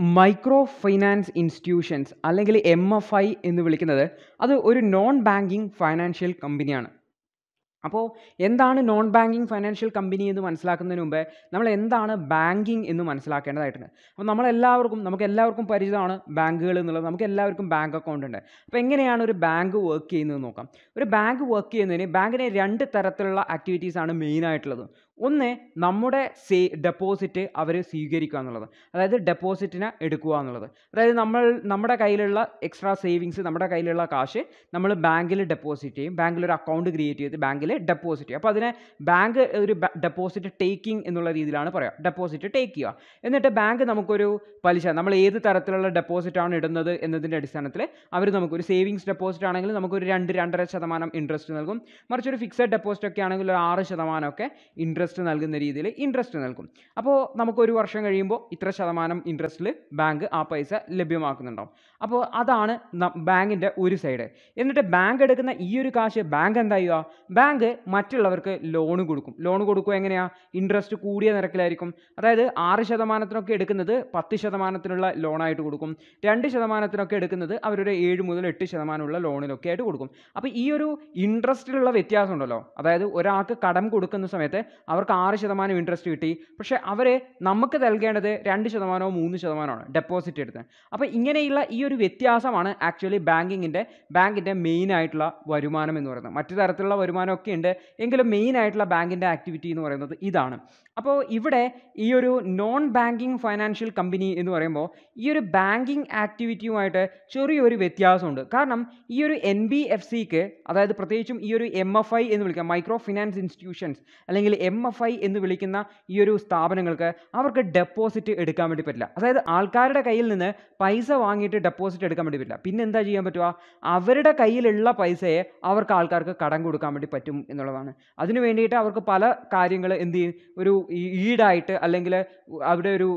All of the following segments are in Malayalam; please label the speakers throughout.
Speaker 1: മൈക്രോ ഫൈനാൻസ് ഇൻസ്റ്റിറ്റ്യൂഷൻസ് അല്ലെങ്കിൽ എം എഫ് ഐ എന്ന് വിളിക്കുന്നത് അത് ഒരു നോൺ ബാങ്കിങ് ഫൈനാൻഷ്യൽ കമ്പനിയാണ് അപ്പോൾ എന്താണ് നോൺ ബാങ്കിങ് ഫൈനാൻഷ്യൽ കമ്പനി എന്ന് മനസ്സിലാക്കുന്നതിന് മുമ്പേ നമ്മൾ എന്താണ് ബാങ്കിങ് എന്ന് മനസ്സിലാക്കേണ്ടതായിട്ടുണ്ട്. അപ്പോൾ നമ്മളെല്ലാവർക്കും നമുക്ക് എല്ലാവർക്കും പരിചിതമാണ് ബാങ്കുകൾ എന്നുള്ളത്. നമുക്ക് എല്ലാവർക്കും ബാങ്ക് അക്കൗണ്ട് ഉണ്ട്. അപ്പോൾ എങ്ങനെയാണ് ഒരു ബാങ്ക് വർക്ക് ചെയ്യുന്നത് നോക്കാം. ഒരു ബാങ്ക് വർക്ക് ചെയ്യുന്നതിന് ബാങ്കിന് രണ്ട് തരത്തിലുള്ള ആക്ടിവിറ്റീസാണ് മെയിനായിട്ടുള്ളത് ഒന്ന് നമ്മുടെ സേ ഡെപ്പോസിറ്റ് അവർ സ്വീകരിക്കുക എന്നുള്ളത്. അതായത് ഡെപ്പോസിറ്റിനെ എടുക്കുക എന്നുള്ളത്. അതായത് നമ്മൾ നമ്മുടെ കയ്യിലുള്ള എക്സ്ട്രാ സേവിങ്സ് നമ്മുടെ കയ്യിലുള്ള കാശ് നമ്മൾ ബാങ്കിൽ ഡെപ്പോസിറ്റ് ചെയ്യും. ബാങ്കിൽ ഒരു അക്കൗണ്ട് ക്രിയേറ്റ് ചെയ്ത് ബാങ്കിൽ ഡെപ്പോസിറ്റ് ചെയ്യും. അപ്പോൾ അതിനെ ബാങ്ക് ഒരു ഡെപ്പോസിറ്റ് ടേക്കിംഗ് എന്നുള്ള രീതിയിലാണ് പറയുക ഡെപ്പോസിറ്റ് ടേക്ക് ചെയ്യുക. എന്നിട്ട് ബാങ്ക് നമുക്കൊരു പലിശ നമ്മൾ ഏത് തരത്തിലുള്ള ഡെപ്പോസിറ്റ് ആണ് ഇടുന്നത് എന്നതിന്റെ അടിസ്ഥാനത്തിൽ അവർ നമുക്കൊരു സേവിങ്സ് ഡെപ്പോസിറ്റ് ആണെങ്കിൽ നമുക്കൊരു രണ്ട് രണ്ടര ശതമാനം ഇൻട്രസ്റ്റ് നൽകും. മറിച്ചൊരു ഫിക്സഡ് ഡെപ്പോസിറ്റ് ഒക്കെ ആണെങ്കിൽ ഒരു ആറ് ശതമാനമൊക്കെ ഇൻട്രസ്റ്റ് നൽകുന്ന രീതിയിൽ ഇൻട്രസ്റ്റ് നൽകും. അപ്പോൾ നമുക്ക് ഒരു വർഷം കഴിയുമ്പോൾ ഇത്ര ശതമാനം ഇൻട്രസ്റ്റിൽ ബാങ്ക് ആ പൈസ ലഭ്യമാക്കുന്നുണ്ടാവും. അപ്പോൾ അതാണ് ബാങ്കിന്റെ ഒരു സൈഡ് എന്നിട്ട് ബാങ്ക് എടുക്കുന്ന ഈ ഒരു കാശ് ബാങ്ക് എന്താ ചെയ്യുക? ബാങ്ക് മറ്റുള്ളവർക്ക് ലോൺ കൊടുക്കും. ലോൺ കൊടുക്കുക എങ്ങനെയാണ് ഇൻട്രസ്റ്റ് കൂടിയ നിരക്കിലായിരിക്കും. അതായത് ആറ് ശതമാനത്തിനൊക്കെ എടുക്കുന്നത് പത്ത് ശതമാനത്തിനുള്ള ലോണായിട്ട് കൊടുക്കും. രണ്ട് ശതമാനത്തിനൊക്കെ എടുക്കുന്നത് അവരുടെ ഏഴ് മുതൽ എട്ട് ശതമാനമുള്ള ലോണിലൊക്കെ ആയിട്ട് കൊടുക്കും. അപ്പോൾ ഈ ഒരു ഇൻട്രസ്റ്റിലുള്ള വ്യത്യാസം ഉണ്ടല്ലോ. അതായത് ഒരാൾക്ക് കടം കൊടുക്കുന്ന സമയത്ത് അവർക്ക് ആറ് ശതമാനം ഇൻട്രസ്റ്റ് കിട്ടി. പക്ഷേ അവർ നമുക്ക് നൽകേണ്ടത് രണ്ട് ശതമാനമോ മൂന്ന് ശതമാനമാണ് ഡെപ്പോസിറ്റ് എടുത്ത്. അപ്പോൾ ഇങ്ങനെയുള്ള ഈ ഒരു വ്യത്യാസമാണ് ആക്ച്വലി ബാങ്കിങ്ങിന്റെ ബാങ്കിന്റെ മെയിൻ ആയിട്ടുള്ള വരുമാനം എന്ന് പറയുന്നത്. മറ്റു തരത്തിലുള്ള വരുമാനമൊക്കെ ഉണ്ട്. എങ്കിലും മെയിൻ ആയിട്ടുള്ള ബാങ്കിന്റെ ആക്ടിവിറ്റി എന്ന് പറയുന്നത് ഇതാണ്. അപ്പോൾ ഇവിടെ ഈ ഒരു നോൺ ബാങ്കിങ് ഫൈനാൻഷ്യൽ കമ്പനി എന്ന് പറയുമ്പോൾ ഈ ഒരു ബാങ്കിങ് ആക്ടിവിറ്റിയുമായിട്ട് ചെറിയൊരു വ്യത്യാസമുണ്ട്. കാരണം ഈ ഒരു എൻ ബി എഫ് സിക്ക് അതായത് പ്രത്യേകിച്ചും ഈ ഒരു എം എഫ് ഐ എന്ന് വിളിക്കാം മൈക്രോ ഫിനാൻസ് ഇൻസ്റ്റിറ്റ്യൂഷൻസ് അല്ലെങ്കിൽ എം എഫ് ഐ എന്ന് വിളിക്കുന്ന ഈ ഒരു സ്ഥാപനങ്ങൾക്ക് അവർക്ക് ഡെപ്പോസിറ്റ് എടുക്കാൻ വേണ്ടി പറ്റില്ല. അതായത് ആൾക്കാരുടെ കയ്യിൽ നിന്ന് പൈസ വാങ്ങിയിട്ട് ഡെപ്പോസിറ്റ് എടുക്കാൻ വേണ്ടി പറ്റില്ല. പിന്നെ എന്താ ചെയ്യാൻ പറ്റുക? അവരുടെ കയ്യിലുള്ള പൈസയെ അവർക്ക് ആൾക്കാർക്ക് കടം കൊടുക്കാൻ വേണ്ടി പറ്റും എന്നുള്ളതാണ്. അതിന് വേണ്ടിയിട്ട് അവർക്ക് പല കാര്യങ്ങൾ എന്ത് ചെയ്യും? ഒരു ഈടായിട്ട് അല്ലെങ്കിൽ അവിടെ ഒരു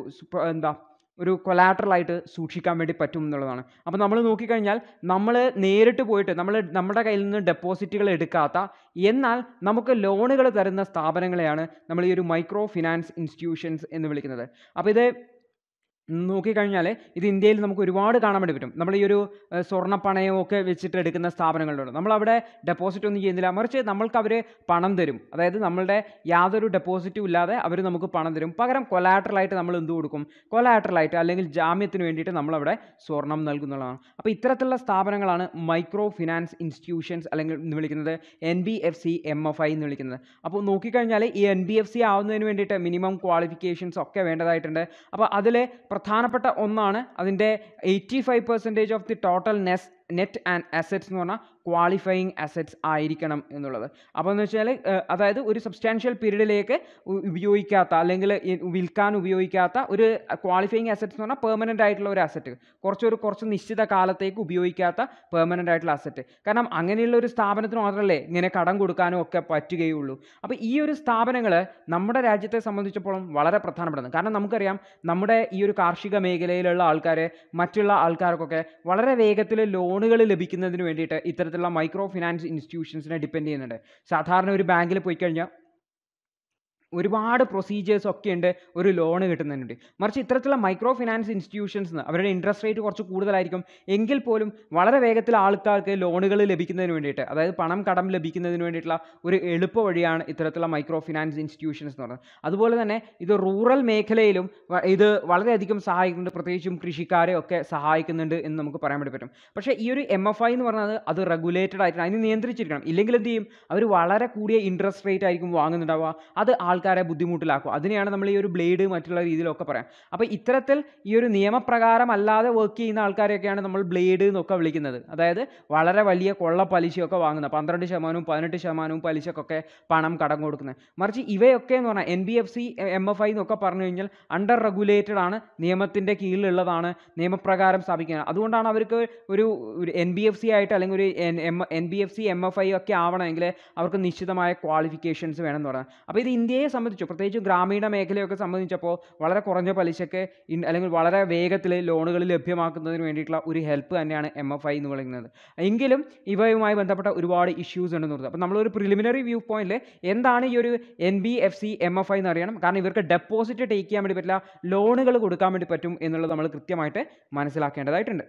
Speaker 1: എന്താ ഒരു കൊലാട്രലായിട്ട് സൂക്ഷിക്കാൻ വേണ്ടി പറ്റും എന്നുള്ളതാണ്. അപ്പോൾ നമ്മൾ നോക്കിക്കഴിഞ്ഞാൽ നമ്മൾ നേരിട്ട് പോയിട്ട് നമ്മൾ നമ്മുടെ കയ്യിൽ നിന്ന് ഡെപ്പോസിറ്റുകൾ എടുക്കാത്ത എന്നാൽ നമുക്ക് ലോണുകൾ തരുന്ന സ്ഥാപനങ്ങളെയാണ് നമ്മൾ ഈ ഒരു മൈക്രോ ഫിനാൻസ് ഇൻസ്റ്റിറ്റ്യൂഷൻസ് എന്ന് വിളിക്കുന്നത്. അപ്പോൾ ഇത് നോക്കിക്കഴിഞ്ഞാൽ ഇത് ഇന്ത്യയിൽ നമുക്ക് ഒരുപാട് കാണാൻ വേണ്ടി പറ്റും. നമ്മൾ ഈ ഒരു സ്വർണ ഒക്കെ വെച്ചിട്ട് എടുക്കുന്ന സ്ഥാപനങ്ങളുണ്ട്. നമ്മളവിടെ ഡെപ്പോസിറ്റ് ഒന്നും ചെയ്യുന്നില്ല. മറിച്ച് നമ്മൾക്ക് അവർ പണം തരും. അതായത് നമ്മളുടെ യാതൊരു ഡെപ്പോസിറ്റും ഇല്ലാതെ അവർ നമുക്ക് പണം തരും. പകരം കൊലാട്രലായിട്ട് നമ്മൾ എന്ത് കൊടുക്കും? കൊലാട്രലായിട്ട് അല്ലെങ്കിൽ ജാമ്യത്തിന് വേണ്ടിയിട്ട് നമ്മളവിടെ സ്വർണം നൽകുന്നതാണ് അപ്പോൾ ഇത്തരത്തിലുള്ള സ്ഥാപനങ്ങളാണ് മൈക്രോ ഫിനാൻസ് ഇൻസ്റ്റിറ്റ്യൂഷൻസ് അല്ലെങ്കിൽ എന്ന് വിളിക്കുന്നത് N B F C M F I എന്ന് വിളിക്കുന്നത്. അപ്പോൾ നോക്കിക്കഴിഞ്ഞാൽ ഈ എൻ ബി എഫ് സി ആവുന്നതിന് വേണ്ടിയിട്ട് മിനിമം ക്വാളിഫിക്കേഷൻസ് ഒക്കെ വേണ്ടതായിട്ടുണ്ട്. അപ്പോൾ അതിൽ പ്രധാനപ്പെട്ട ഒന്നാണ് അതിന്റെ eighty five percentage of the total ness net and assets എന്ന് പറഞ്ഞാൽ ക്വാളിഫയിങ് അസറ്റ്സ് ആയിരിക്കണം എന്നുള്ളത്. അപ്പോൾ എന്ന് വെച്ചാൽ അതായത് ഒരു സബ്സ്റ്റാൻഷ്യൽ പീരീഡിലേക്ക് ഉപയോഗിക്കാത്ത അല്ലെങ്കിൽ വിൽക്കാൻ ഉപയോഗിക്കാത്ത ഒരു ക്വാളിഫയിങ് അസറ്റ്സ് എന്ന് പറഞ്ഞാൽ പെർമനന്റ് ആയിട്ടുള്ള ഒരു അസറ്റ് കുറച്ചൊരു കുറച്ച് നിശ്ചിത കാലത്തേക്ക് ഉപയോഗിക്കാത്ത പെർമനന്റ് ആയിട്ടുള്ള അസറ്റ് കാരണം അങ്ങനെയുള്ള ഒരു സ്ഥാപനത്തിന് മാത്രമല്ലേ ഇങ്ങനെ കടം കൊടുക്കാനും ഒക്കെ പറ്റുകയുള്ളൂ. അപ്പോൾ ഈ ഒരു സ്ഥാപനങ്ങൾ നമ്മുടെ രാജ്യത്തെ സംബന്ധിച്ചപ്പോഴും വളരെ പ്രധാനപ്പെടുന്നത് കാരണം നമുക്കറിയാം നമ്മുടെ ഈ ഒരു കാർഷിക മേഖലയിലുള്ള ആൾക്കാരെ മറ്റുള്ള ആൾക്കാർക്കൊക്കെ വളരെ വേഗത്തിൽ ലോണുകൾ ലഭിക്കുന്നതിന് വേണ്ടിയിട്ട് ഇത്തരത്തിലുള്ള മൈക്രോ ഫിനാൻസ് ഇൻസ്റ്റിറ്റ്യൂഷൻസിനെ ഡിപ്പെൻഡ് ചെയ്യുന്നുണ്ട്. സാധാരണ ഒരു ബാങ്കിൽ പോയി കഴിഞ്ഞാൽ ഒരുപാട് പ്രൊസീജിയേഴ്സ് ഒക്കെ ഉണ്ട് ഒരു ലോൺ കിട്ടുന്നതിനുണ്ട് മറിച്ച് ഇത്തരത്തിലുള്ള മൈക്രോ ഫിനാൻസ് ഇൻസ്റ്റിറ്റ്യൂഷൻസ് അവരുടെ ഇൻട്രസ്റ്റ് റേറ്റ് കുറച്ച് കൂടുതലായിരിക്കും. എങ്കിൽ പോലും വളരെ വേഗത്തിൽ ആൾക്കാർക്ക് ലോണുകൾ ലഭിക്കുന്നതിന് വേണ്ടിയിട്ട് അതായത് പണം കടം ലഭിക്കുന്നതിന് വേണ്ടിയിട്ടുള്ള ഒരു എളുപ്പ വഴിയാണ് ഇത്തരത്തിലുള്ള മൈക്രോ ഫിനാൻസ് ഇൻസ്റ്റിറ്റ്യൂഷൻസ് എന്ന് പറയുന്നത്. അതുപോലെ തന്നെ ഇത് റൂറൽ മേഖലയിലും ഇത് വളരെയധികം സഹായിക്കുന്നുണ്ട്. പ്രത്യേകിച്ചും കൃഷിക്കാരെ ഒക്കെ സഹായിക്കുന്നുണ്ട് എന്ന് നമുക്ക് പറയാൻ വേണ്ടി പറ്റും. പക്ഷേ ഈ ഒരു എം എഫ് ഐ എന്ന് പറഞ്ഞാൽ അത് റെഗുലേറ്റഡ് ആയിട്ടാണ് അതിന് നിയന്ത്രിച്ചിരിക്കണം. ഇല്ലെങ്കിൽ എന്ത് ചെയ്യും? അവർ വളരെ കൂടിയ ഇൻട്രസ്റ്റ് റേറ്റ് ആയിരിക്കും വാങ്ങുന്നുണ്ടാവുക. അത് ആൾക്കാരെ ബുദ്ധിമുട്ടിലാക്കും. അതിനെയാണ് നമ്മൾ ഈ ഒരു ബ്ലേഡ് മറ്റുള്ള രീതിയിലൊക്കെ പറയാം. അപ്പോൾ ഇത്തരത്തിൽ ഈ ഒരു നിയമപ്രകാരം അല്ലാതെ വർക്ക് ചെയ്യുന്ന ആൾക്കാരെയൊക്കെയാണ് നമ്മൾ ബ്ലേഡ് എന്നൊക്കെ വിളിക്കുന്നത്. അതായത് വളരെ വലിയ കൊള്ള പലിശയൊക്കെ വാങ്ങുന്നത്. പന്ത്രണ്ട് ശതമാനവും പതിനെട്ട് ശതമാനവും പലിശക്കൊക്കെ പണം കടം കൊടുക്കുന്നത്. മറിച്ച് ഇവയൊക്കെ എന്ന് പറഞ്ഞാൽ N B F C M F I എന്നൊക്കെ പറഞ്ഞു കഴിഞ്ഞാൽ അണ്ടർ റെഗുലേറ്റഡ് ആണ് നിയമത്തിന്റെ കീഴിലുള്ളതാണ് നിയമപ്രകാരം സ്ഥാപിക്കുന്നത്. അതുകൊണ്ടാണ് അവർക്ക് ഒരു എൻ ബി എഫ് സി ആയിട്ട് അല്ലെങ്കിൽ ഒരു N B F C M F I ഒക്കെ ആവണമെങ്കിൽ അവർക്ക് നിശ്ചിതമായ ക്വാളിഫിക്കേഷൻസ് വേണമെന്ന് പറയുന്നത് അപ്പോൾ ഇത് ഇന്ത്യയെ സംബന്ധിച്ചു. പ്രത്യേകിച്ച് ഗ്രാമീണ മേഖലയൊക്കെ സംബന്ധിച്ചപ്പോൾ വളരെ കുറഞ്ഞ പലിശയ്ക്ക് അല്ലെങ്കിൽ വളരെ വേഗത്തിൽ ലോണുകൾ ലഭ്യമാക്കുന്നതിന് വേണ്ടിയിട്ടുള്ള ഒരു ഹെൽപ്പ് തന്നെയാണ് എം എഫ് ഐ എന്ന് പറയുന്നത്. എങ്കിലും ഇവയുമായി ബന്ധപ്പെട്ട ഒരുപാട് ഇഷ്യൂസ് ഉണ്ടെന്ന് പറഞ്ഞത് അപ്പോൾ നമ്മളൊരു പ്രിലിമിനറി വ്യൂ പോയിന്റിൽ എന്താണ് ഈ ഒരു N B F C M F I എന്ന് അറിയണം. കാരണം ഇവർക്ക് ഡെപ്പോസിറ്റ് ടേക്ക് ചെയ്യാൻ വേണ്ടി പറ്റില്ല ലോണുകൾ കൊടുക്കാൻ വേണ്ടി പറ്റും എന്നുള്ളത് നമ്മൾ കൃത്യമായിട്ട് മനസ്സിലാക്കേണ്ടതായിട്ടുണ്ട്.